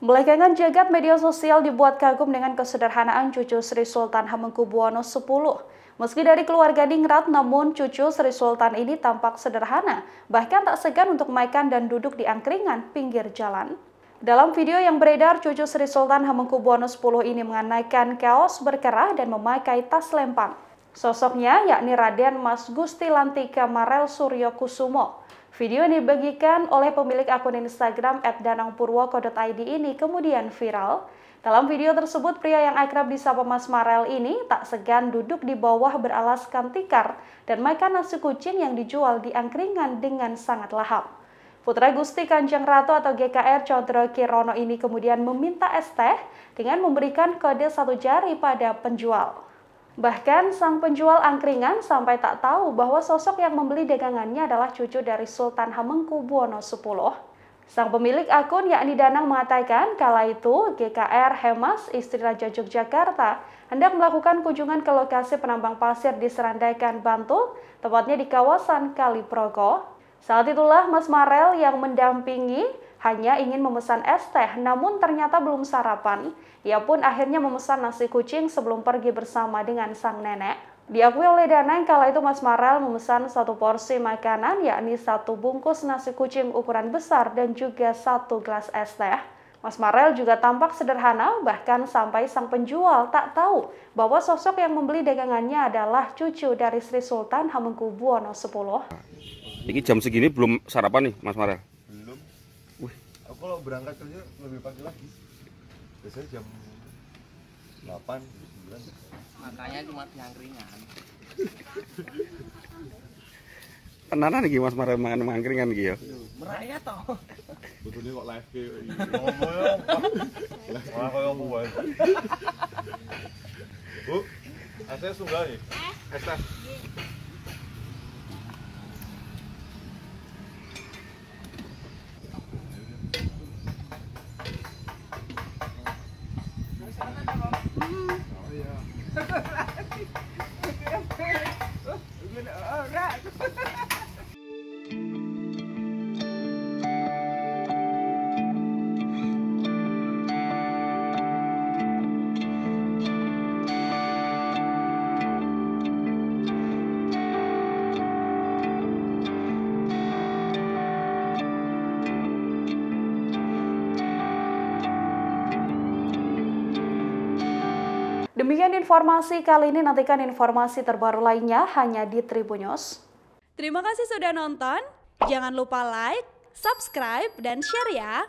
Belakangan jagat media sosial dibuat kagum dengan kesederhanaan cucu Sri Sultan Hamengkubuwono X. Meski dari keluarga Dingrat, namun cucu Sri Sultan ini tampak sederhana, bahkan tak segan untuk makan dan duduk di angkringan pinggir jalan. Dalam video yang beredar, cucu Sri Sultan Hamengkubuwono X ini mengenakan kaos berkerah dan memakai tas lempang. Sosoknya yakni Raden Mas Gusti Lantika Marel Suryo Kusumo. Video yang dibagikan oleh pemilik akun Instagram @danangpurwo.id ini kemudian viral. Dalam video tersebut, pria yang akrab disapa Mas Marel ini tak segan duduk di bawah beralaskan tikar dan makan nasi kucing yang dijual di angkringan dengan sangat lahap. Putra Gusti Kanjeng Ratu atau GKR Condro Kirono ini kemudian meminta es teh dengan memberikan kode satu jari pada penjual. Bahkan sang penjual angkringan sampai tak tahu bahwa sosok yang membeli dagangannya adalah cucu dari Sultan Hamengkubuwono X. Sang pemilik akun yakni Danang mengatakan kala itu GKR Hemas istri Raja Yogyakarta hendak melakukan kunjungan ke lokasi penambang pasir di Serandakan, Bantul, tepatnya di kawasan Kaliprogo. Saat itulah Mas Marel yang mendampingi hanya ingin memesan es teh, namun ternyata belum sarapan. Ia pun akhirnya memesan nasi kucing sebelum pergi bersama dengan sang nenek. Diakui oleh Danang kala itu Mas Marel memesan satu porsi makanan yakni satu bungkus nasi kucing ukuran besar dan juga satu gelas es teh. Mas Marel juga tampak sederhana, bahkan sampai sang penjual tak tahu bahwa sosok yang membeli dagangannya adalah cucu dari Sri Sultan Hamengkubuwono X. Ini jam segini belum sarapan nih, Mas Marel? Kalau berangkat kerja lebih pagi lagi. Biasanya jam 8 9 makanya cuma nyangkringan tenanan nih mas marah mangan mangkringan gitu ya? Meraya toh betulnya kok live kayak ngomong. Malah kayak buat bu asnya sungguh nih es teh 嗯，可以啊，Demikian informasi kali ini, nantikan informasi terbaru lainnya hanya di Tribunnews. Terima kasih sudah nonton, jangan lupa like, subscribe, dan share ya!